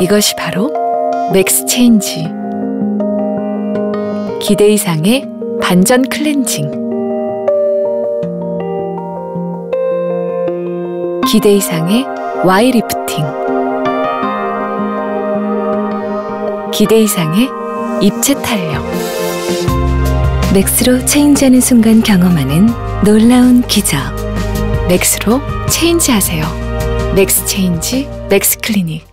이것이 바로 맥스 체인지. 기대 이상의 반전 클렌징. 기대 이상의 Y 리프팅. 기대 이상의 입체 탄력. 맥스로 체인지하는 순간 경험하는 놀라운 기적. 맥스로 체인지하세요. 맥스 체인지, 맥스 클리닉.